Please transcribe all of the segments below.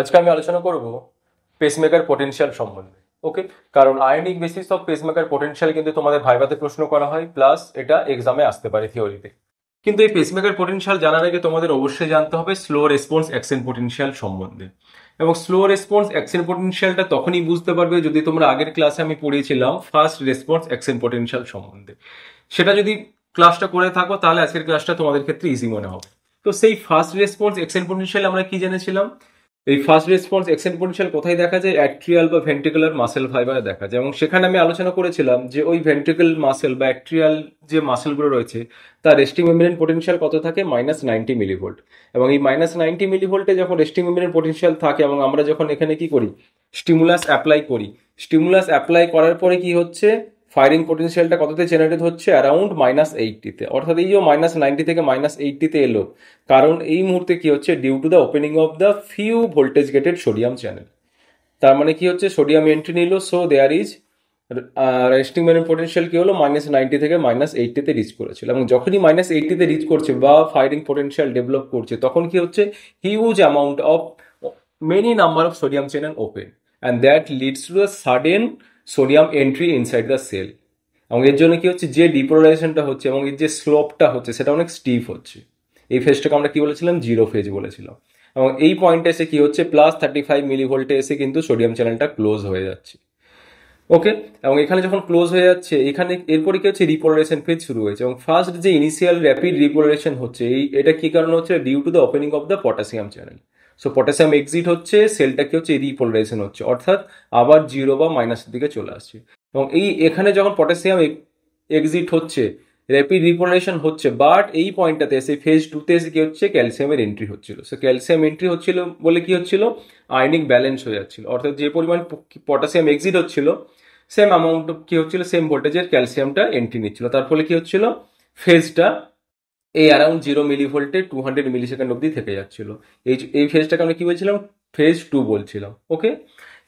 আজকে আমি আলোচনা করব পেসমেকার পোটেনশিয়াল সম্বন্ধে ওকে কারণ ionic basis of pacemaker potential কিন্তু তোমাদের ভাইভাতে প্রশ্ন করা হয় প্লাস এটা এক্সামে আসতে পারে থিওরিতে কিন্তু এই পেসমেকার পোটেনশিয়াল জানার আগে তোমাদের অবশ্যই জানতে হবে স্লো রেসপন্স অ্যাকশন পোটেনশিয়াল সম্বন্ধে। এবং স্লো রেসপন্স অ্যাকশন পোটেনশিয়ালটা তখনই বুঝতে পারবে যদি তোমরা আগের ক্লাসে আমি পড়িয়েছিলাম ফার্স্ট রেসপন্স অ্যাকশন পোটেনশিয়াল সম্বন্ধে। সেটা যদি ক্লাসটা করে থাকো, তাহলে আজকের ক্লাসটা তোমাদের ক্ষেত্রে ইজি মনে হবে। তো সেই ফার্স্ট রেসপন্স এক্সেন পোটেনশিয়াল আমরা কি জেনেছিলাম? এই ফার্স্ট রেসপন্স এক্সেন পোটেনশিয়াল কোথায় দেখা যায়? অ্যাট্রিয়াল বা ভেন্ট্রিকুলার মাসেল ফাইবারে দেখা যায়। এবং সেখানে আমি আলোচনা করেছিলাম যে ওই ভেন্ট্রিকল মাসেল বা অ্যাট্রিয়াল যে মাসেলগুলো রয়েছে, তার রেস্টিং মেমব্রেন পোটেনশিয়াল কত থাকে? মাইনাস নাইনটি মিলিভোল্ট এবং এই মাইনাস নাইনটি মিলিভোল্টে যখন রেস্টিং মেমব্রেন পোটেনশিয়াল থাকে এবং আমরা যখন এখানে কি করি? স্টিমুলাস অ্যাপ্লাই করি। স্টিমুলাস অ্যাপ্লাই করার পরে কি হচ্ছে? ফায়ারিং পোটেনশিয়ালটা কততে জেনারেট হচ্ছে? অ্যারাউন্ড মাইনাস এইটটিতে অর্থাৎ এই যে মাইনাস নাইনটি থেকে মাইনাস এইটটিতে এলো, কারণ এই মুহূর্তে কি হচ্ছে? Due to the opening of the few voltage gated sodium channel তার মানে কি হচ্ছে? Sodium entry nil so there is resting membrane potential কি হলো? মাইনাস নাইনটি থেকে মাইনাস এইটটিতে রিচ করেছিল। এবং যখনই মাইনাস এইটটিতে রিচ করছে বা ফায়ারিং পোটেনশিয়াল ডেভেলপ করছে, তখন কি হচ্ছে? Huge amount of many number of sodium channel open and that leads to the sudden sodium entry inside the cell. এবং এর জন্য কি হচ্ছে? যে ডিপোলারাইজেশনটা হচ্ছে এবং এর যে স্লোপটা হচ্ছে, সেটা অনেক স্টিফ হচ্ছে। এই ফেজটাকে আমরা কি বলেছিলাম? জিরো ফেজ বলেছিলাম। এবং এই পয়েন্টে এসে কি হচ্ছে? প্লাস থার্টি ফাইভ মিলি ভোল্টে এসে কিন্তু সোডিয়াম চ্যানেলটা ক্লোজ হয়ে যাচ্ছে। ওকে এবং এখানে যখন ক্লোজ হয়ে যাচ্ছে, এখানে এরপরে কি হচ্ছে? রিপোলারেশন ফেজ শুরু হয়েছে। এবং ফার্স্ট যে ইনিশিয়াল র্যাপিড রিপোলারেশন হচ্ছে, এই, এটা কি কারণ হচ্ছে? Due to the opening of the potassium channel so potassium exit হচ্ছে সেলটা কি হচ্ছে রিপোলারাইজেশন হচ্ছে। অর্থাৎ আবার জিরো বা মাইনাসের দিকে চলে আসছে। এবং এই এখানে যখন পটাশিয়াম এক্সিট হচ্ছে র্যাপিড রিপোলারেশন হচ্ছে বাট এই পয়েন্টটাতে এসে ফেজ টুতে এসে কি হচ্ছে ক্যালসিয়ামের এন্ট্রি হচ্ছিল। সো ক্যালসিয়াম এন্ট্রি হচ্ছিল বলে কি হচ্ছিল? আয়নিক ব্যালেন্স হয়ে যাচ্ছিল। অর্থাৎ যে পরিমাণ পটাশিয়াম এক্সিট হচ্ছিল সেম অ্যামাউন্ট কি হচ্ছিল? সেম ভোল্টেজের ক্যালসিয়ামটা এন্ট্রি নিচ্ছিল। তার ফলে কি হচ্ছিল? ফেজটা এই অ্যারাউন্ড জিরো মিলি ভোল্টে টু হান্ড্রেড মিলি সেকেন্ড অব্দি থেকে যাচ্ছিল। এই এই ফেজটাকে আমরা কি বলছিলাম? ফেজ টু বলছিলাম ওকে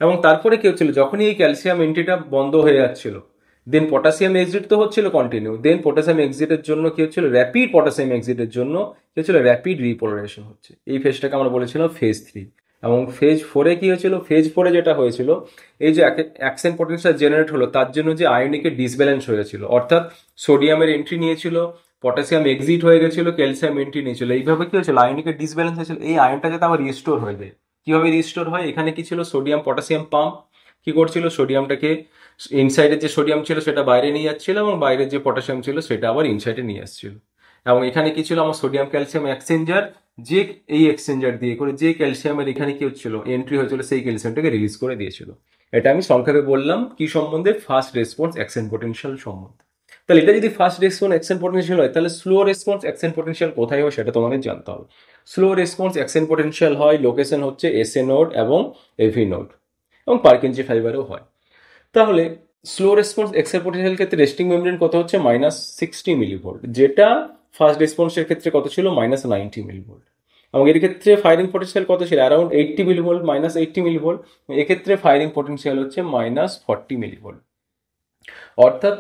এবং তারপরে কি হচ্ছিল? যখনই এই ক্যালসিয়াম এন্ট্রিটা বন্ধ হয়ে যাচ্ছিল দেন পটাশিয়াম এক্সিট তো হচ্ছিল কন্টিনিউ দেন পটাশিয়াম এক্সিটের জন্য কি হচ্ছিল? র্যাপিড পটাশিয়াম এক্সিটের জন্য কি হচ্ছিল? র্যাপিড রিপোলারেশন হচ্ছে। এই ফেজটাকে আমরা বলেছিলাম ফেজ থ্রি এবং ফেজ ফোরে কি হয়েছিল? ফেজ ফোরে যেটা হয়েছিল, এই যে অ্যাকশন পটেন্সিয়াল জেনারেট হলো, তার জন্য যে আয়নিকের ডিসব্যালেন্স হয়েছিল, অর্থাৎ সোডিয়ামের এন্ট্রি নিয়েছিল পটাশিয়াম এক্সিট হয়ে গেছিল ক্যালসিয়াম এন্ট্রি নিয়েছিল এইভাবে কি হয়েছিল? আয়নিকের ডিসব্যালেন্স হয়েছিল। এই আয়নটা যাতে আবার রিস্টোর হয়ে যায়। কীভাবে রিস্টোর হয়? এখানে কি ছিল? সোডিয়াম পটাশিয়াম পাম্প কি করছিল? সোডিয়ামটাকে ইনসাইডের যে সোডিয়াম ছিল, সেটা বাইরে নিয়ে যাচ্ছিল এবং বাইরের যে পটাশিয়াম ছিল, সেটা আবার ইনসাইডে নিয়ে আসছিল। এবং এখানে কি ছিল? আমার সোডিয়াম ক্যালসিয়াম এক্সচেঞ্জার যে এই এক্সচেঞ্জার দিয়ে করে, যে ক্যালসিয়ামের এখানে কি হচ্ছিল? এন্ট্রি হয়েছিল, সেই ক্যালসিয়ামটাকে রিলিজ করে দিয়েছিল। এটা আমি সংক্ষেপে বললাম, কি সম্বন্ধে? ফার্স্ট রেসপন্স অ্যাকশন পোটেনশিয়াল সম্বন্ধে। তাহলে এটা যদি ফার্স্ট রেসপন্স অ্যাকশন পোটেনশিয়াল হয়, তাহলে স্লো রেসপন্স অ্যাকশন পোটেনশিয়াল কোথায় হয় সেটা তোমাদের জানতে হবে। স্লো রেসপন্স অ্যাকশন পোটেনশিয়াল হয় লোকেশন হচ্ছে এস এ নোড এবং এভি নোড এবং পার্কিনজি ফাইবারও হয়। তাহলে স্লো রেসপন্স এক্সেল পোটেনশিয়াল ক্ষেত্রে রেস্টিং মেমব্রেন কত হচ্ছে? মাইনাস সিক্সটি মিলিভোল্ট যেটা ফার্স্ট রেসপন্সের ক্ষেত্রে কত ছিল? মাইনাস নাইনটি মিলিভোল্ট এবং এর ক্ষেত্রে ফায়ারিং পোটেনশিয়াল কত ছিল? Around eighty millivolt minus eighty millivolt এক্ষেত্রে ফায়ারিং পোটেনশিয়াল হচ্ছে মাইনাস ফর্টি মিলিভোল্ট অর্থাৎ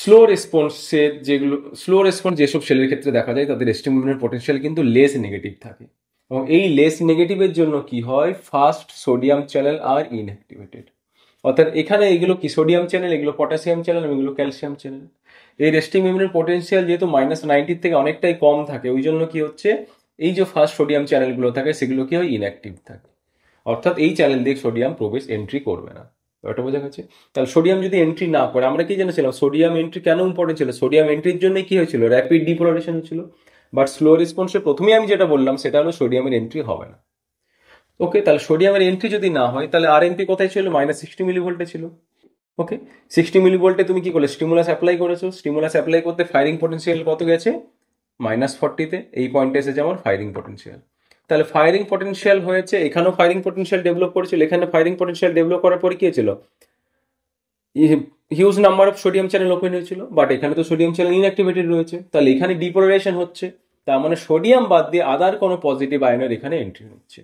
স্লো রেসপন্সের যেগুলো স্লো রেসপন্স যেসব সেলের ক্ষেত্রে দেখা যায়, তাদের রেস্টিং মেমব্রেন পোটেনশিয়াল কিন্তু লেস নেগেটিভ থাকে। এবং এই লেস নেগেটিভের জন্য কি হয়? ফার্স্ট সোডিয়াম চ্যানেল আর ইনঅ্যাক্টিভেটেড অর্থাৎ এখানে এগুলো কি সোডিয়াম চ্যানেল এগুলো পটাশিয়াম চ্যানেল এগুলো ক্যালসিয়াম চ্যানেল এই রেস্টিং মেমব্রেন পোটেনশিয়াল যেহেতু মাইনাস নাইনটির থেকে অনেকটাই কম থাকে, ওই জন্য কি হচ্ছে? এই যে ফার্স্ট সোডিয়াম চ্যানেলগুলো থাকে, সেগুলো কি হয়? ইনঅ্যাক্টিভ থাকে। অর্থাৎ এই চ্যানেল দিয়ে সোডিয়াম প্রবেশ এন্ট্রি করবে না। ওটা বোঝা গেছে। তাহলে সোডিয়াম যদি এন্ট্রি না করে, আমরা কি জেনেছিলাম? সোডিয়াম এন্ট্রি কেন ইম্পর্টেন্ট ছিল? সোডিয়াম এন্ট্রির জন্য কি হয়েছিল? র্যাপিড ডিপোলারেশন ছিল বাট স্লো রেসপন্সে প্রথমেই আমি যেটা বললাম, সেটা হলো সোডিয়ামের এন্ট্রি হবে না। ওকে তাহলে সোডিয়ামের এন্ট্রি যদি না হয়, তাহলে আর এন্ট্রি কোথায় ছিল? মাইনাস সিক্সটি মিলি ভোল্টে ছিল। ওকে সিক্সটি মিলি ভোল্টে তুমি কি করলে? স্টিমুলাস অ্যাপ্লাই করেছ। স্টিমুলাস অ্যাপ্লাই করতে ফায়ারিং পোটেন্সিয়াল কত গেছে? মাইনাস ফর্টিতে এই পয়েন্টে এসেছে আমার ফায়ারিং পোটেন্সিয়াল তাহলে ফায়ারিং পোটেন্সিয়াল হয়েছে, এখানেও ফায়ারিং পোটেন্সিয়াল ডেভেলপ করেছিল, এখানে ফায়ারিং পোটেন্সিয়াল ডেভেলপ করার পরে কি হয়েছিল? Huge number of sodium channel open হয়েছিল বাট এখানে তো সোডিয়াম চ্যানেল ইনঅ্যাক্টিভেটেড রয়েছে, তাহলে এখানে ডিপোলারেশন হচ্ছে, তার মানে সোডিয়াম বাদ দিয়ে আদার কোনো পজিটিভ আয়নের এখানে এন্ট্রি হচ্ছে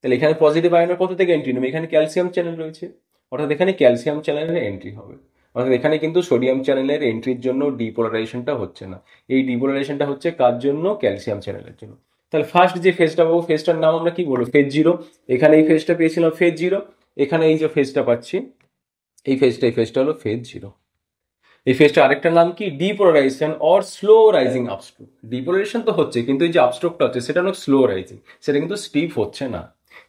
তাহলে এখানে পজিটিভ আয়নের কত থেকে এন্ট্রি নেবে? এখানে ক্যালসিয়াম চ্যানেল রয়েছে, অর্থাৎ এখানে ক্যালসিয়াম চ্যানেলের এন্ট্রি হবে। অর্থাৎ এখানে কিন্তু সোডিয়াম চ্যানেলের এন্ট্রির জন্য ডিপোলারাইজেশনটা হচ্ছে না। এই ডিপোলারাইজেশনটা হচ্ছে কার জন্য? ক্যালসিয়াম চ্যানেলের জন্য। তাহলে ফার্স্ট যে ফেজটা পাবো ফেজটার নাম আমরা কি বলব? ফেজ জিরো এখানে এই ফেজটা পেয়েছিলাম ফেজ জিরো এখানে এই যে ফেজটা পাচ্ছি, এই ফেজটা এই ফেজটা হলো ফেজ জিরো এই ফেজটা আরেকটা নাম কি? Depolarization or slow rising upstroke depolarization তো হচ্ছে, কিন্তু এই যে আপস্ট্রোকটা হচ্ছে, সেটা হলো স্লো রাইজিং সেটা কিন্তু স্টিপ হচ্ছে না।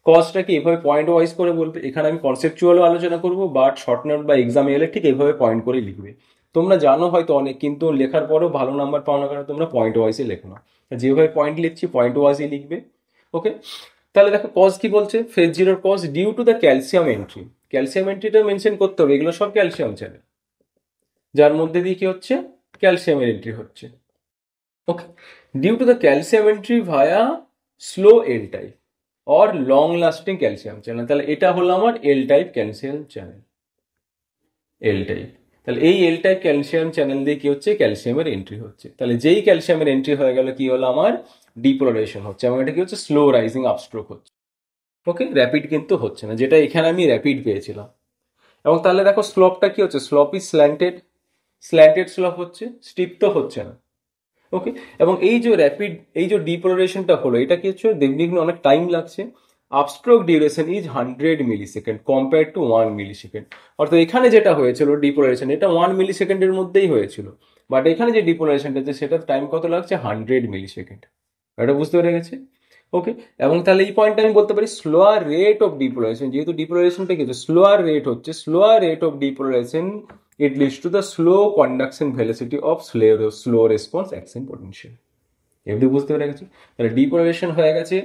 কজটা কি? এভাবে পয়েন্ট ওয়াইজ করে বলবে এখানে আমি কনসেপচুয়ালও আলোচনা করব বাট শর্ট নোট বা এক্সামে এলে ঠিক এইভাবে পয়েন্ট করে লিখবে। তোমরা জানো হয়তো অনেক, কিন্তু লেখার পরেও ভালো নাম্বার পাও না কারণ তোমরা পয়েন্ট ওয়াইজে লেখো না। যেভাবে পয়েন্ট লিখছি পয়েন্ট ওয়াইজই লিখবে ওকে তাহলে দেখো কজ কি বলছে? ফেজ জিরোর cause due to the calcium entry calcium এন্ট্রিটা mention করতে হবে, এগুলো সব ক্যালসিয়াম চ্যানেল যার মধ্যে দিয়ে কি হচ্ছে? ক্যালসিয়ামের এন্ট্রি হচ্ছে okay due to the calcium entry via slow L type or long lasting calcium channel তাহলে এটা হলো আমার L type calcium channel L type তাহলে এই এল টাইপ ক্যালসিয়াম চ্যানেল দিয়ে কি হচ্ছে? ক্যালসিয়ামের এন্ট্রি হচ্ছে। তাহলে যেই ক্যালসিয়ামের এন্ট্রি হয়ে গেল, কি হলো আমার? ডিপোলারাইজেশন হচ্ছে। এবং এটা কি হচ্ছে? স্লো রাইজিং আপস্ট্রোক হচ্ছে। ওকে র্যাপিড কিন্তু হচ্ছে না। যেটা এখানে আমি র্যাপিড পেয়েছিলাম। এবং তাহলে দেখো স্লপটা কি হচ্ছে? Slope is slanted slanted slope হচ্ছে। স্টিপ তো হচ্ছে না। ওকে এবং এই যে র্যাপিড এই যে ডিপোলারেশনটা হলো, এটা কি হচ্ছে? দেখতে অনেক টাইম লাগছে। Upstroke duration is hundred millisecond compare to one millisecond অর্থাৎ এখানে যেটা হয়েছিল ডিপোলারেশন এটা ওয়ান মিলি সেকেন্ডের মধ্যেই হয়েছিল। বাট এখানে যে ডিপোলারেশনটা আছে সেটার টাইম কত লাগছে? হান্ড্রেড মিলি সেকেন্ড এটা বুঝতে পেরে গেছে? ওকে এবং তাহলে এই পয়েন্টটা আমি বলতে পারি স্লোয়ার রেট অফ ডিপোলারেশন যেহেতু ডিপোলারেশনটা কি হচ্ছে? স্লোয়ার রেট হচ্ছে slower rate of depolarization it leads to the slow conduction velocity of slow, slow response action potential এমনি বুঝতে পেরে গেছি? তাহলে ডিপোলারেশন হয়ে গেছে।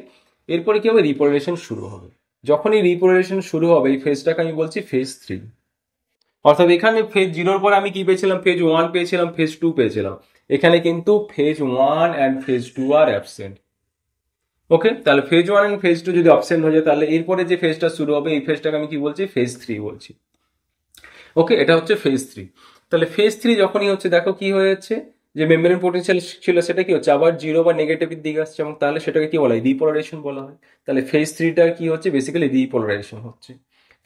এরপরে কি হবে? রিপোরেশন শুরু হবে। যখন এই রিপোলারেশন শুরু হবে, এই ফেজটাকে আমি বলছি ফেজ থ্রি অর্থাৎ এখানে ফেজ জিরোর পর আমি কি পেয়েছিলাম? ফেজ ওয়ান পেয়েছিলাম ফেজ টু পেয়েছিলাম। এখানে কিন্তু phase one and phase two are absent okay তাহলে phase one and phase two যদি অপশন হয়ে যায়, তাহলে এরপরে যে ফেজটা শুরু হবে, এই ফেজটাকে আমি কি বলছি? ফেজ থ্রি বলছি। ওকে এটা হচ্ছে ফেজ থ্রি তাহলে ফেজ থ্রি যখনই হচ্ছে, দেখো কি হয়ে যাচ্ছে? যে মেমব্রেন পোটেনশিয়াল ছিল সেটা কি হচ্ছে? আবার জিরো বা নেগেটিভের দিকে আসছে, এবং তাহলে সেটাকে কি বলা হয়? রিপোলারাইজেশন বলা হয়। তাহলে ফেজ থ্রিটা কি হচ্ছে? বেসিক্যালি রিপোলারাইজেশন হচ্ছে।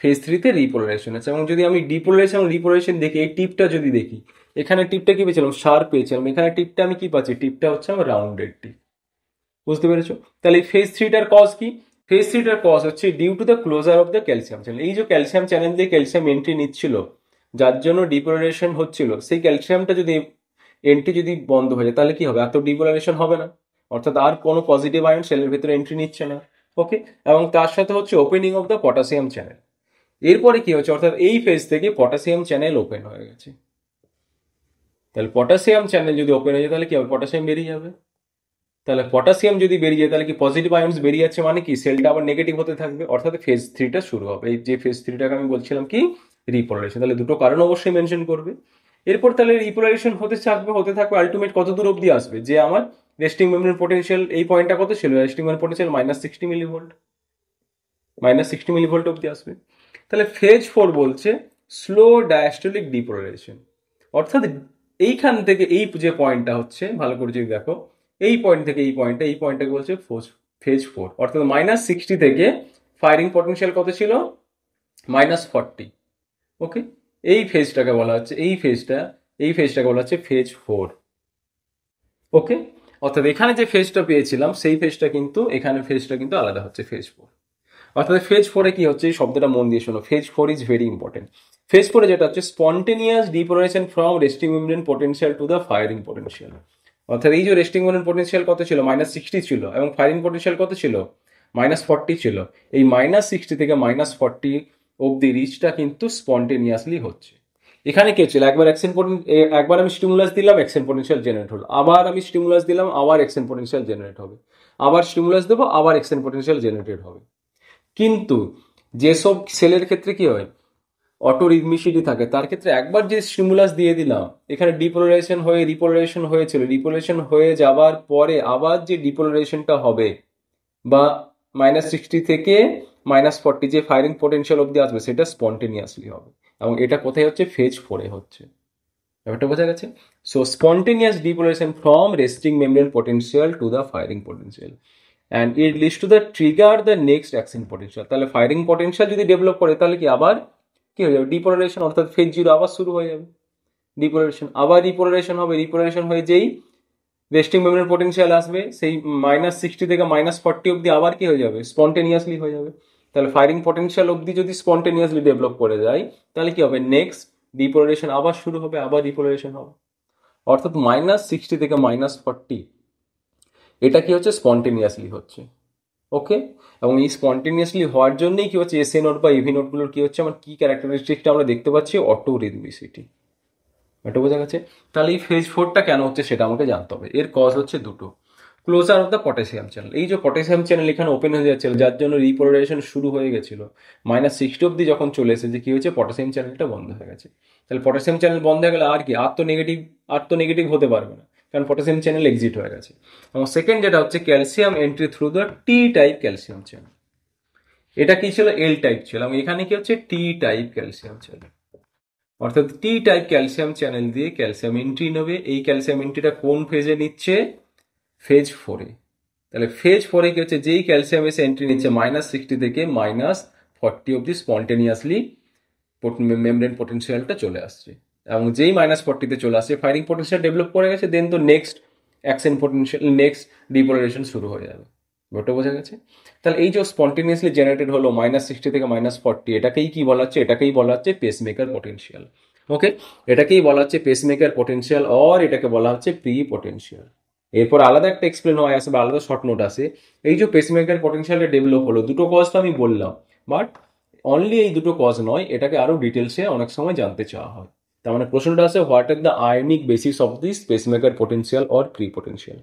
ফেজ থ্রিতে রিপোলারাইজেশন আছে, এবং যদি আমি ডিপোলারাইজেশন এবং রিপোলারাইজেশন দেখি, এই টিপটা যদি দেখি, এখানে টিপটা কি পেয়েছিলাম? শার্প পেয়েছিলাম। এখানে টিপটা আমি কি পাচ্ছি? টিপটা হচ্ছে আমার রাউন্ডেড টিপ বুঝতে পেরেছ? তাহলে এই ফেজ থ্রিটার কজ কি? ফেজ থ্রিটার কজ হচ্ছে due to the closure of the calcium channel এই যে ক্যালসিয়াম চ্যানেল দিয়ে ক্যালসিয়াম এন্ট্রি নিচ্ছিল, যার জন্য ডিপোলারেশন হচ্ছিল, সেই ক্যালসিয়ামটা যদি এন্ট্রি যদি বন্ধ হয়ে যায়, তাহলে কি হবে? এত ডিপোলারেশন হবে না। অর্থাৎ আর কোনো পজিটিভ আয়ন সেলের ভেতরে এন্ট্রি নিচ্ছে না। ওকে এবং তার সাথে হচ্ছে opening of the potassium channel এরপরে কি হচ্ছে? অর্থাৎ এই ফেজ থেকে পটাশিয়াম চ্যানেল ওপেন হয়ে গেছে। তাহলে পটাশিয়াম চ্যানেল যদি ওপেন হয়ে যায়, তাহলে কি হবে? পটাশিয়াম বেরিয়ে যাবে। তাহলে পটাশিয়াম যদি বেরিয়ে যায়, তাহলে কি পজিটিভ আয়ন্স বেরিয়ে যাচ্ছে মানে কি? সেলটা আবার নেগেটিভ হতে থাকবে। অর্থাৎ ফেজ থ্রিটা শুরু হবে। এই যে ফেজ থ্রিটাকে আমি বলছিলাম কি? রিপোলারেশন তাহলে দুটো কারণ অবশ্যই মেনশন করবে। এরপর তাহলে রিপোলারেশন হতে থাকবে হতে থাকবে আলটিমেট কত দূর অব্দি আসবে? যে আমার রেস্টিং মেমোরির পোটেনশিয়াল এই পয়েন্টটা কত ছিল? Resting memory potential minus sixty millivolt minus sixty millivolt অব্দি আসবে। তাহলে ফেজ ফোর বলছে স্লো ডায়াস্টোলিক ডিপোলারেশন অর্থাৎ এইখান থেকে এই যে পয়েন্টটা হচ্ছে, ভালো করে যদি দেখো, এই পয়েন্ট থেকে এই পয়েন্টটা এই পয়েন্টটাকে বলছে ফোজ ফেজ ফোর অর্থাৎ মাইনাস সিক্সটি থেকে ফায়ারিং পটেনশিয়াল কত ছিল? মাইনাস ফর্টি ওকে এই ফেজটাকে বলা হচ্ছে, এই ফেজটা এই ফেজটাকে বলা হচ্ছে ফেজ ফোর ওকে অর্থাৎ এখানে যে ফেজটা পেয়েছিলাম, সেই ফেজটা কিন্তু, এখানে ফেজটা কিন্তু আলাদা হচ্ছে ফেজ ফোর অর্থাৎ ফেজ ফোরে কি হচ্ছে? এই শব্দটা মন দিয়ে শোনো। Phase four is very important phase ফোরে যেটা হচ্ছে spontaneous depolarization from resting membrane potential to the firing potential অর্থাৎ এই যে রেস্টিং মেমব্রেন পোটেনশিয়াল কত ছিল? মাইনাস সিক্সটি ছিল। এবং ফায়ারিং পোটেনশিয়াল কত ছিল? মাইনাস ফর্টি ছিল। এই মাইনাস সিক্সটি থেকে মাইনাস ফর্টি অব্দি রিচটা কিন্তু স্পন্টেনিয়াসলি হচ্ছে। এখানে কে হচ্ছিল একবার অ্যাকশন একবার আমি স্টিমুলাস দিলাম অ্যাকশন পোটেনশিয়াল জেনারেট হলো। আবার আমি স্টিমুলাস দিলাম, আবার অ্যাকশন পোটেনশিয়াল জেনারেট হবে। আবার স্টিমুলাস দেবো, আবার অ্যাকশন পোটেনশিয়াল জেনারেটেড হবে। কিন্তু যেসব সেলের ক্ষেত্রে কি হয়? অটো রিদমিসিটি থাকে। তার ক্ষেত্রে একবার যে স্টিমুলাস দিয়ে দিলাম, এখানে ডিপোলারাইজেশন হয়ে রিপোলারাইজেশন হয়েছিল। রিপোলারেশন হয়ে যাবার পরে আবার যে ডিপোলারাইজেশনটা হবে, বা মাইনাস সিক্সটি থেকে মাইনাস ফর্টি যে ফায়ারিং পোটেনশিয়াল অব্দি আসবে, সেটা স্পন্টেনিয়াসলি হবে। এবং এটা কোথায় হচ্ছে? ফেজ ফোরে হচ্ছে। ব্যাপারটা বোঝা গেছে? So spontaneous depolarization from resting membrane potential to the firing potential and it leads to the trigger the next action potential তাহলে ফায়ারিং পোটেনশিয়াল যদি ডেভেলপ করে, তাহলে কি আবার কি হয়ে যাবে? ডিপোলারেশন অর্থাৎ ফেজ জিরো আবার শুরু হয়ে যাবে। ডিপোলারেশন আবার রিপোলারেশন হবে। রিপোলারেশন হয়ে যেই রেস্টিং মেমব্রেন পোটেনশিয়াল আসবে, সেই মাইনাস সিক্সটি থেকে মাইনাস ফর্টি অবধি আবার কি হয়ে যাবে? স্পন্টেনিয়াসলি হয়ে যাবে। তাহলে ফায়ারিং পটেনশিয়াল অবধি যদি স্পন্টেনিয়াসলি ডেভেলপ করে যায়, তাহলে কি হবে? নেক্সট ডিপোলারেশন আবার শুরু হবে, আবার ডিপোলারেশন হবে। অর্থাৎ মাইনাস সিক্সটি থেকে মাইনাস ফর্টি এটা কি হচ্ছে? স্পন্টেনিয়াসলি হচ্ছে। ওকে এবং এই স্পন্টেনিয়াসলি হওয়ার জন্যই কি হচ্ছে? এসএ নোট বা ইভি নোটগুলোর কি হচ্ছে? আমার কি ক্যারেক্টারিস্টিকটা আমরা দেখতে পাচ্ছি? অটো রিদমিসিটি এটা বোঝা গেছে? তাহলে এই ফেজ ফোরটা কেন হচ্ছে? সেটা আমাকে জানতে হবে। এর কজ হচ্ছে দুটো। Closure of the potassium channel এই যে পটাশিয়াম চ্যানেল এখানে ওপেন হয়ে যাচ্ছিল, যার জন্য রিপোলারাইজেশন শুরু হয়ে গেছিল। মাইনাস সিক্সটি অব্দি যখন চলে এসেছে কি হয়েছে? পটাশিয়াম চ্যানেলটা বন্ধ হয়ে গেছে। তাহলে পটাশিয়াম চ্যানেল বন্ধ হয়ে গেলে আর কি? আর তো নেগেটিভ আর তো নেগেটিভ হতে পারবে না। কারণ পটাশিয়াম চ্যানেল এক্সিট হয়ে গেছে। এবং সেকেন্ড যেটা হচ্ছে calcium entry through the T type calcium channel এটা কি ছিল? এল টাইপ ছিল। এবং এখানে কি হচ্ছে? টি টাইপ ক্যালসিয়াম চ্যানেল অর্থাৎ টি টাইপ ক্যালসিয়াম চ্যানেল দিয়ে ক্যালসিয়াম এন্ট্রি নেবে। এই ক্যালসিয়াম এন্ট্রিটা কোন ফেজে নিচ্ছে? ফেজ ফোরে তাহলে ফেজ ফোরে কি হচ্ছে? যেই ক্যালসিয়াম এসে এন্ট্রি নিচ্ছে মাইনাস সিক্সটি থেকে মাইনাস ফর্টি অব্দি স্পন্টেনিয়াসলি মেমব্রেন পোটেন্সিয়ালটা চলে আসছে। এবং যেই মাইনাস ফর্টিতে চলে আসছে ফায়ারিং পোটেন্সিয়াল ডেভেলপ করে গেছে দেন তো next action potential next depolarization শুরু হয়ে যাবে। ওটা বোঝা গেছে? তাহলে এই যে স্পন্টেনিয়াসলি জেনারেটেড হলো মাইনাস সিক্সটি থেকে মাইনাস ফর্টি এটাকেই কি বলা হচ্ছে? এটাকেই বলা হচ্ছে পেসমেকার পটেন্সিয়াল ওকে এটাকেই বলা হচ্ছে পেসমেকার পটেন্সিয়াল অর এটাকে বলা হচ্ছে প্রি পটেন্সিয়াল এরপর আলাদা একটা এক্সপ্লেন হয় আসে বা আলাদা শর্ট নোট আছে। এই যে পেসমেকার পটেন্সিয়ালটা ডেভেলপ হলো, দুটো কজ তো আমি বললাম বাট অনলি এই দুটো কজ নয়, এটাকে আরও ডিটেলসে অনেক সময় জানতে চাওয়া হয়। তার মানে প্রশ্নটা আছে what are the ionic basis of this pacemaker potential or pre potential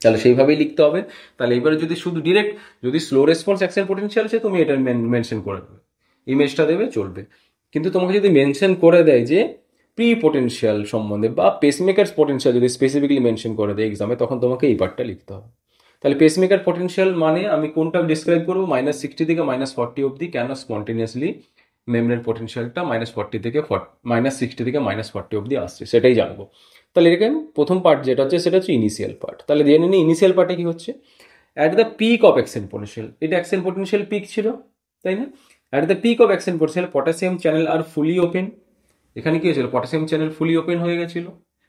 তাহলে সেইভাবেই লিখতে হবে। তাহলে এবারে যদি শুধু ডিরেক্ট যদি স্লো রেসপন্স অ্যাকশন পোটেন্সিয়াল আছে, তুমি এটা মেনশন করে দেবে। ইমেজটা দেবে, চলবে। কিন্তু তোমাকে যদি মেনশন করে দেয় যে প্রি পোটেন্সিয়াল সম্বন্ধে বা পেসমেকার পোটেন্সিয়াল যদি স্পেসিফিকলি মেনশন করে দেয় এক্সামে তখন তোমাকে এই পার্টটা লিখতে হবে। তাহলে পেসমেকার পোটেন্সিয়াল মানে আমি কোনটা ডিসক্রাইব করব? মাইনাস সিক্সটি থেকে মাইনাস ফর্টি অব্দি কেন স্পন্টেনিয়াসলি মেমরের পোটেন্সিয়ালটা মাইনাস ফর্টি থেকে মাইনাস সিক্সটি থেকে মাইনাস ফর্টি অব্দি আসছে, সেটাই জানব। তাহলে এটাকে প্রথম পার্ট যেটা হচ্ছে, সেটা হচ্ছে ইনিশিয়াল পার্ট তাহলে জেনে নিই ইনিশিয়াল পার্টে কি হচ্ছে? At the peak of action potential এটা অ্যাকশন পোটেন্সিয়াল পিক ছিল, তাই না? At the peak of action potential potassium channel are fully open এখানে কি হয়েছিল? পটাশিয়াম চ্যানেল ফুলি ওপেন হয়ে গেছিল।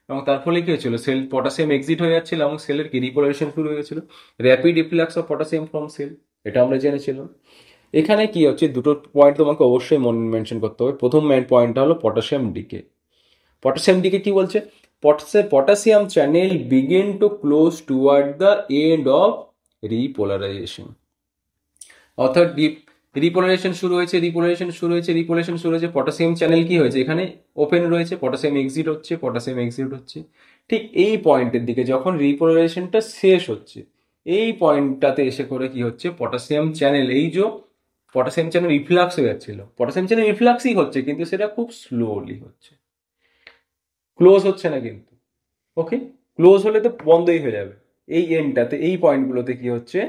এবং তার ফলে কি হয়েছিল? সেল পটাশিয়াম এক্সিট হয়ে যাচ্ছিল এবং সেলের কি রিপোলারেশন শুরু হয়ে গেছিল? Rapid efflux of potassium from cell এটা আমরা জেনেছিলাম। এখানে কি হচ্ছে? দুটো পয়েন্ট তোমাকে অবশ্যই মনে মেনশন করতে হবে। প্রথম মেন পয়েন্টটা হলো পটাশিয়াম ডিকে পটাশিয়াম ডিকে কি বলছে? Potassium channel begin to close toward the end of repolarization অর্থাৎ ডিপ রিপোলারেশন শুরু হয়েছে রিপোলারেশন শুরু হয়েছে রিপোলারেশন শুরু হয়েছে। পটাশিয়াম চ্যানেল কি হয়েছে? এখানে ওপেন রয়েছে পটাশিয়াম এক্সিট হচ্ছে পটাশিয়াম এক্সিট হচ্ছে। ঠিক এই পয়েন্টের দিকে যখন রিপোলারেশনটা শেষ হচ্ছে, এই পয়েন্টটাতে এসে করে কি হচ্ছে? পটাশিয়াম চ্যানেল এই যে পটাশিয়াম চ্যানেল রিফ্লাক্স হয়ে যাচ্ছিল। পটাশিয়াম চ্যানেল রিফ্লাক্সই হচ্ছে, কিন্তু সেটা খুব স্লোলি হচ্ছে। ক্লোজ হচ্ছে না কিন্তু ওকে ক্লোজ হলে তো বন্ধই হয়ে যাবে। এই এন্ডটাতে এই পয়েন্টগুলোতে কি হচ্ছে?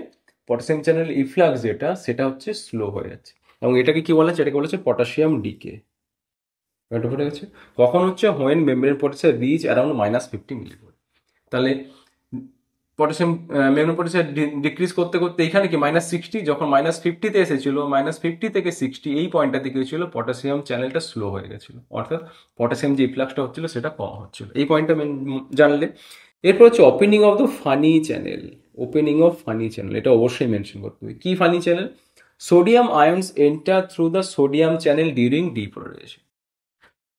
পটাশিয়াম চ্যানেল ইফ্লাক্স যেটা, সেটা হচ্ছে স্লো হয়ে যাচ্ছে। এবং এটাকে কি বলা এটাকে বলা হচ্ছে পটাশিয়াম ডিকে ফুটে গেছে। কখন হচ্ছে? When membrane potassium reach around minus fifty millivolt তাহলে পটাশিয়াম মেমব্রেন পটাশিয়াম ডিক্রিজ করতে করতে এখানে কি মাইনাস সিক্সটি যখন মাইনাস ফিফটিতে এসেছিল মাইনাস ফিফটি থেকে সিক্সটি এই পয়েন্টটা থেকে হয়েছিল? পটাশিয়াম চ্যানেলটা স্লো হয়ে গেছিল। অর্থাৎ পটাশিয়াম যে ইফ্লাক্সটা হচ্ছিল, সেটা কম হচ্ছিল। এই পয়েন্টটা জানলে। এরপর হচ্ছে opening of the funny channel opening of funny channel এটা অবশ্যই মেনশন করতে হবে। কি funny channel sodium ions enter through the sodium channel during depolarization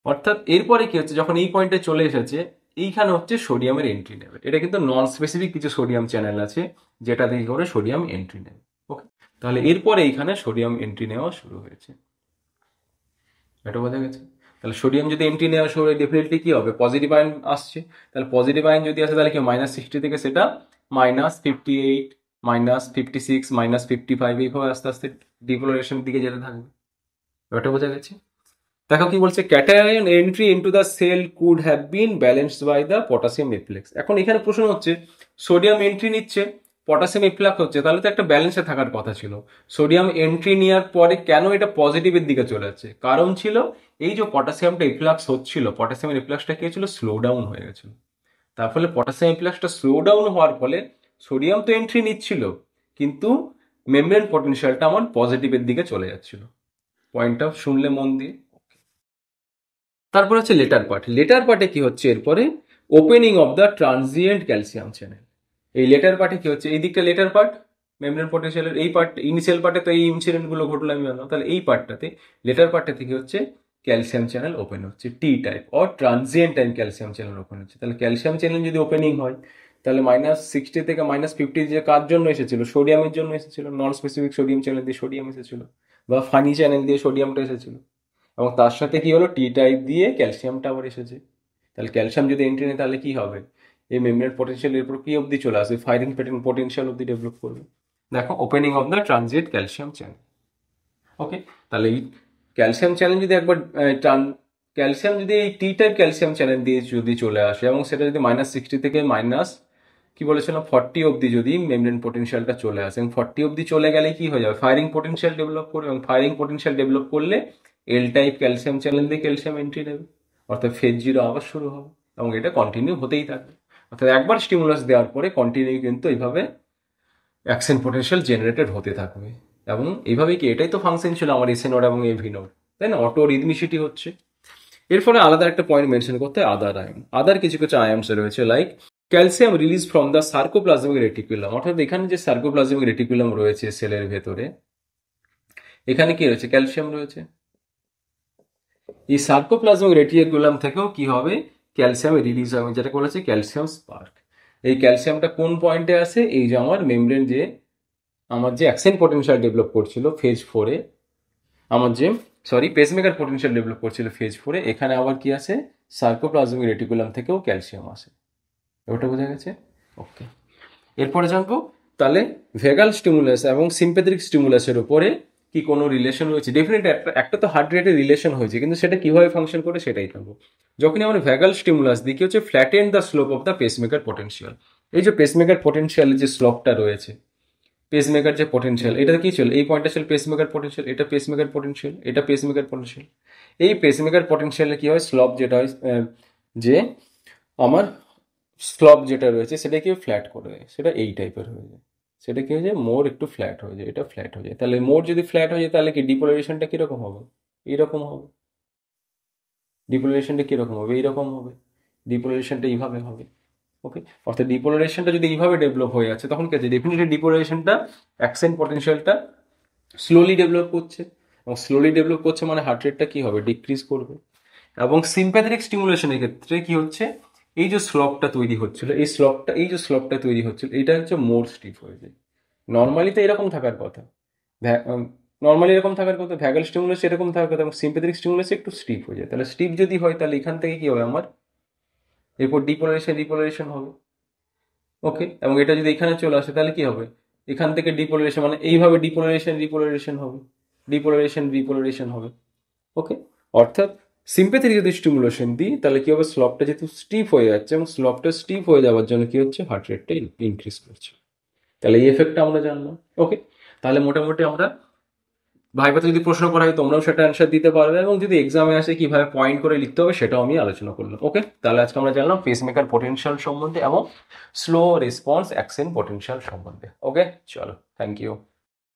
অর্থাৎ এরপরে কি হচ্ছে? যখন এই পয়েন্টে চলে এসেছে, এইখানে হচ্ছে সোডিয়ামের এন্ট্রি নেবে। এটা কিন্তু নন স্পেসিফিক কিছু সোডিয়াম চ্যানেল আছে, যেটা থেকে করে সোডিয়াম এন্ট্রি নেবে। ওকে তাহলে এরপরে এইখানে সোডিয়াম এন্ট্রি নেওয়া শুরু হয়েছে। এটা বোঝা গেছে? তাহলে সোডিয়াম যদি এন্ট্রি নেওয়া শুরু হয় ডেফিনেটলি কি হবে? পজিটিভ আয়ন আসছে। তাহলে পজিটিভ আয়ন যদি আসে, তাহলে কি মাইনাস সিক্সটি থেকে সেটা minus fifty eight minus fifty six minus fifty five এইভাবে আস্তে আস্তে ডিপোলারেশনের দিকে যেতে থাকবে। ওটা বোঝা গেছে? দেখো কি বলছে cation entry into the cell could have been balanced by the potassium reflex এখন এখানে প্রশ্ন হচ্ছে সোডিয়াম এন্ট্রি নিচ্ছে পটাশিয়াম রিফ্লাক্স হচ্ছে, তাহলে তো একটা ব্যালেন্সে থাকার কথা ছিল। সোডিয়াম এন্ট্রি নেওয়ার পরে কেন এটা পজিটিভের দিকে চলে যাচ্ছে? কারণ ছিল, এই যে পটাশিয়ামটা রিফ্লাক্স হচ্ছিল পটাশিয়াম রিফ্লাক্সটা কি হয়েছিল? স্লো ডাউন হয়ে গেছিল। তার ফলে পটাশিয়াম রিফ্লাক্সটা স্লো ডাউন হওয়ার ফলে সোডিয়াম তো এন্ট্রি নিচ্ছিল, কিন্তু মেমব্রেন পটেনশিয়ালটা আমার পজিটিভের দিকে চলে যাচ্ছিল। পয়েন্টটা শুনলে মন দিয়ে। তারপর হচ্ছে লেটার পার্ট লেটার পার্টে কি হচ্ছে? এরপরে opening of the transient calcium channel এই লেটার পার্টে কি হচ্ছে? এই দিকটা লেটার পার্ট মেমব্রেন পটেনশিয়ালের এই পার্ট ইনিশিয়াল পার্টে তো এই ইনসিডেন্টগুলো ঘটলো আমি জানলাম তাহলে এই পার্টটাতে লেটার পার্টটাতে কি হচ্ছে ক্যালসিয়াম চ্যানেল ওপেন হচ্ছে, T type or transient time calcium channel open হচ্ছে। তাহলে ক্যালসিয়াম চ্যানেল যদি ওপেনিং হয়, তাহলে মাইনাস সিক্সটি থেকে মাইনাস ফিফটি যে কার জন্য এসেছিল? সোডিয়ামের জন্য এসেছিল নন স্পেসিফিক সোডিয়াম চ্যানেল দিয়ে সোডিয়াম এসেছিল, বা ফানি চ্যানেল দিয়ে সোডিয়ামটা এসেছিল। এবং তার সাথে কি হলো? টি টাইপ দিয়ে ক্যালসিয়ামটা আবার এসেছে। তাহলে ক্যালসিয়াম যদি এন্ট্রি নেয়, তাহলে কি হবে? এই মেমব্রেন পটেনশিয়াল এরপর কি অবধি চলে আসবে? ফায়ারিং প্যাটার্ন পটেনশিয়াল অবধি ডেভেলপ করবে। দেখো opening of the transit calcium channel okay তাহলে ক্যালসিয়াম চ্যানেল যদি একবার টান, ক্যালসিয়াম যদি এই টি টাইপ ক্যালসিয়াম চ্যানেল দিয়ে যদি চলে আসে, এবং সেটা যদি মাইনাস সিক্সটি থেকে মাইনাস কি বলেছিলাম ফর্টি অবধি যদি মেমব্রেন পটেনশিয়ালটা চলে আসে, এবং ফর্টি অবধি চলে গেলে কি হয়ে যাবে? ফায়ারিং পটেনশিয়াল ডেভেলপ করবে, এবং ফায়ারিং পটেনশিয়াল ডেভেলপ করলে এল টাইপ ক্যালসিয়াম চ্যানেল দিয়ে ক্যালসিয়াম এন্ট্রি নেবে। অর্থাৎ ফেজ জিরো আবার শুরু হবে, এবং এটা কন্টিনিউ হতেই থাকবে। অর্থাৎ একবার স্টিমুলাস দেওয়ার পরে কন্টিনিউ কিন্তু এইভাবে অ্যাকশন পটেনশিয়াল জেনারেটেড হতে থাকবে। এবং এইভাবে কি এটাই তো ফাংশন ছিল আমার এসে নোড এবং এভি নোড তাই না? অটো রিদমিসিটি হচ্ছে। এর ফলে আলাদা একটা পয়েন্ট মেনশন করতে আদার আয়ন আদার কিছু কিছু আয়নস রয়েছে like calcium release from the sarcoplasmic reticulum অর্থাৎ এখানে যে সার্কোপ্লাজমিক রেটিকুলাম রয়েছে সেলের ভেতরে, এখানে কি রয়েছে? ক্যালসিয়াম রয়েছে। এই সার্কোপ্লাজমিক রেটিকুলাম থেকেও কি হবে? ক্যালসিয়াম রিলিজ হবে যেটা বলেছে ক্যালসিয়াম স্পার্ক এই ক্যালসিয়ামটা কোন পয়েন্টে আসে? এই যে আমার মেমব্রেন যে আমার যে অ্যাকসেন্ট পটেনশিয়াল ডেভেলপ করছিল ফেজ ফোরে আমার যে সরি পেসমেকার পটেনশিয়াল ডেভেলপ করছিল ফেজ ফোরে এখানে আবার কি আছে? সার্কোপ্লাজমিক রেটিকুলাম থেকেও ক্যালসিয়াম আসে। ওটা বোঝা গেছে? ওকে এরপরে জানব, তাহলে ভেগাল স্টিমুলাস এবং সিম্পেথিক স্টিমুলাসের উপরে কি কোনো রিলেশন রয়েছে? ডেফিনেট একটা একটা তো হার্ট রেটের রিলেশন হয়েছে, কিন্তু সেটা কীভাবে ফাংশন করে সেটাই থাকব যখনই আমরা ভ্যাগাল স্টিমুলাস দিই কি হচ্ছে flatten the slope of the pacemaker potential এই যে পেসমেকার পটেনশিয়ালের যে স্লোপটা রয়েছে পেসমেকার যে পটেনশিয়াল এটা কি ছিল? এই পয়েন্টটা ছিল পেসমেকার পটেনশিয়াল এটা পেসমেকার পটেনশিয়াল এটা পেসমেকার পটেনশিয়াল এই পেসমেকার পটেনশিয়ালে কি হয়? স্লপ যেটা হয় যে আমার স্লপ যেটা রয়েছে সেটা কি ফ্ল্যাট করে দেয়। সেটা এই টাইপের হয়ে যায়। সেটা কি হয়ে যায়? মোর একটু ফ্ল্যাট হয়ে যায়। এটা ফ্ল্যাট হয়ে যায়। তাহলে মোর যদি ফ্ল্যাট হয়ে যায়, তাহলে কি ডিপোলারেশনটা কীরকম হবে? এইরকম হবে। ডিপোলারেশনটা কীরকম হবে? এইরকম হবে। ডিপোলারেশনটা এইভাবে হবে। ওকে অর্থাৎ ডিপোলারেশনটা যদি এইভাবে ডেভেলপ হয়ে যাচ্ছে তখন কি আছে? ডেফিনেটলি ডিপোলারেশনটা অ্যাকসেন্ট পটেনশিয়ালটা স্লোলি ডেভেলপ করছে। এবং স্লোলি ডেভেলপ করছে মানে হার্ট রেটটা কি হবে? ডিক্রিজ করবে। এবং সিম্প্যাথেটিক স্টিমুলেশনের ক্ষেত্রে কি হচ্ছে? এই যে স্লপটা তৈরি হচ্ছিল, এই স্লপটা এই যে স্লপটা তৈরি হচ্ছিল, এটা হচ্ছে মোর স্টিফ হয়ে যায়। নর্মালি তো এরকম থাকার কথা। নর্মালি এরকম থাকার কথা, ভ্যাগাল স্টিমুলাস এরকম থাকার কথা, এবং সিম্পেথিক স্টিমুলাস একটু স্টিফ হয়ে যায়। তাহলে স্টিফ যদি হয়, তাহলে এখান থেকে কি হবে আমার? এরপর ডিপোলারেশন ডিপোলারেশন হবে। ওকে এবং এটা যদি এখানে চলে আসে, তাহলে কি হবে? এখান থেকে ডিপোলারেশন মানে এইভাবে ডিপোলারেশন ডিপোলারেশন হবে। ডিপোলারেশন ডিপোলারেশন হবে। ওকে অর্থাৎ সিম্পেথেটিক যদি স্টিমুলেশন দিই তাহলে কি হবে? স্লপটা যেহেতু স্টিফ হয়ে যাচ্ছে এবং স্লপটা স্টিফ হয়ে যাওয়ার জন্য কি হচ্ছে? হার্ট রেটটা ইনক্রিজ করছে। তাহলে এই এফেক্টটা আমরা জানলাম। ওকে তাহলে মোটামুটি আমরা ভাইবাতে যদি প্রশ্ন করা হয় তোমরাও সেটা অ্যান্সার দিতে পারবে এবং যদি এক্সামে আসে কীভাবে পয়েন্ট করে লিখতে হবে, সেটাও আমি আলোচনা করলাম ওকে তাহলে আজকে আমরা জানলাম ফেস মেকার পোটেনশিয়াল সম্বন্ধে এবং স্লো রেসপন্স অ্যাকশন পোটেনশিয়াল সম্বন্ধে ওকে চলো থ্যাংক ইউ